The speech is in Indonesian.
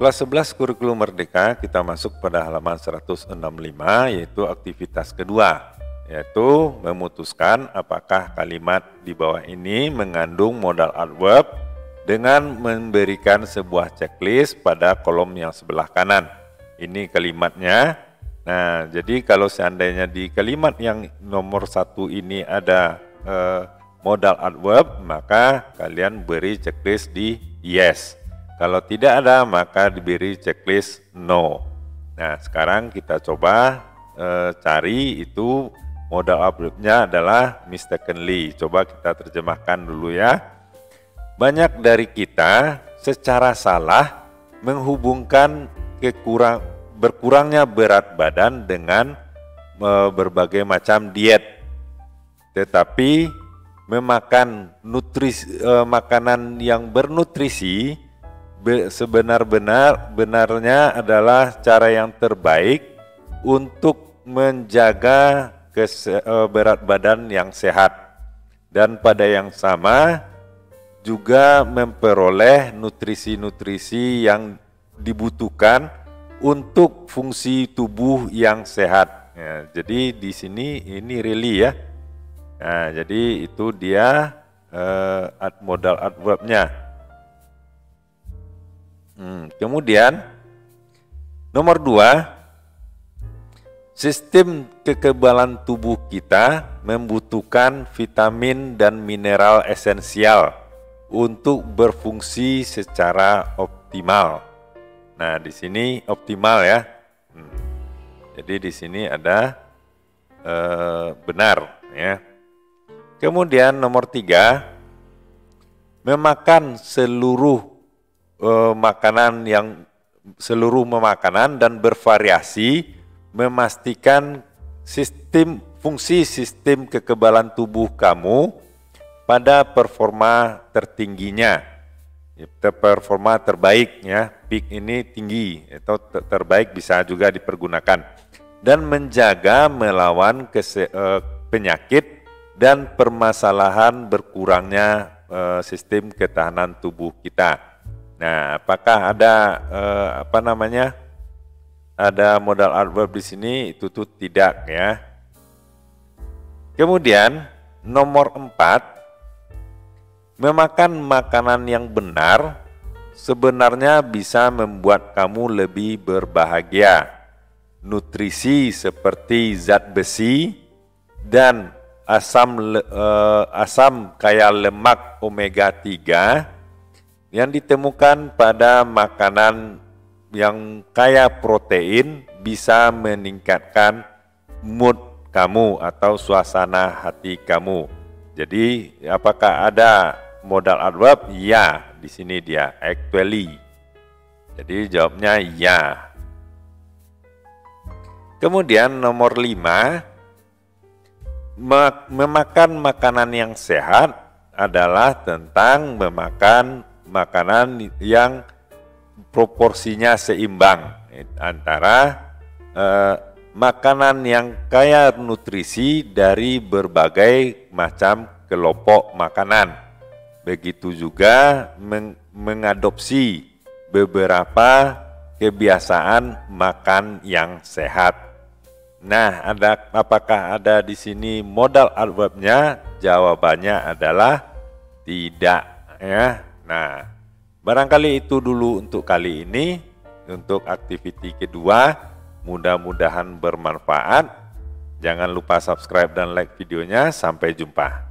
Kelas 11 kurikulum merdeka kita masuk pada halaman 165 yaitu aktivitas kedua yaitu memutuskan apakah kalimat di bawah ini mengandung modal adverb dengan memberikan sebuah checklist pada kolom yang sebelah kanan. Ini kalimatnya. Nah, jadi kalau seandainya di kalimat yang nomor satu ini ada eh, modal adverb, maka kalian beri checklist di yes. Kalau tidak ada, maka diberi checklist no. Nah, sekarang kita coba eh, cari itu modal adverbnya adalah mistakenly. Coba kita terjemahkan dulu ya. Banyak dari kita secara salah menghubungkan kekurang berkurangnya berat badan dengan e, berbagai macam diet. Tetapi memakan nutrisi e, makanan yang bernutrisi sebenar-benar benarnya adalah cara yang terbaik untuk menjaga uh, berat badan yang sehat dan pada yang sama juga memperoleh nutrisi-nutrisi yang dibutuhkan untuk fungsi tubuh yang sehat. Ya, jadi di sini ini really ya. Nah, jadi itu dia uh, modal adverbnya. Hmm, kemudian nomor dua Sistem kekebalan tubuh kita membutuhkan vitamin dan mineral esensial untuk berfungsi secara optimal. Nah, di sini optimal ya. Hmm. Jadi di sini ada eh, benar ya. Kemudian nomor tiga, memakan seluruh eh, makanan yang seluruh makanan dan bervariasi memastikan sistem fungsi sistem kekebalan tubuh kamu pada performa tertingginya performa terbaik ya peak ini tinggi atau terbaik bisa juga dipergunakan dan menjaga melawan kese, eh, penyakit dan permasalahan berkurangnya eh, sistem ketahanan tubuh kita. Nah, apakah ada eh, apa namanya ada modal adverb di sini itu tuh tidak ya. Kemudian nomor empat, memakan makanan yang benar sebenarnya bisa membuat kamu lebih berbahagia. Nutrisi seperti zat besi dan asam uh, asam kaya lemak omega 3 yang ditemukan pada makanan yang kaya protein bisa meningkatkan mood kamu atau suasana hati kamu. Jadi, apakah ada modal adverb? Ya, di sini dia actually. Jadi jawabnya ya. Kemudian nomor lima, memakan makanan yang sehat adalah tentang memakan makanan yang proporsinya seimbang antara eh, makanan yang kaya nutrisi dari berbagai macam kelompok makanan. Begitu juga meng mengadopsi beberapa kebiasaan makan yang sehat. Nah, ada apakah ada di sini modal adverbnya? Jawabannya adalah tidak ya. Nah, Barangkali itu dulu untuk kali ini. Untuk aktiviti kedua, mudah-mudahan bermanfaat. Jangan lupa subscribe dan like videonya. Sampai jumpa.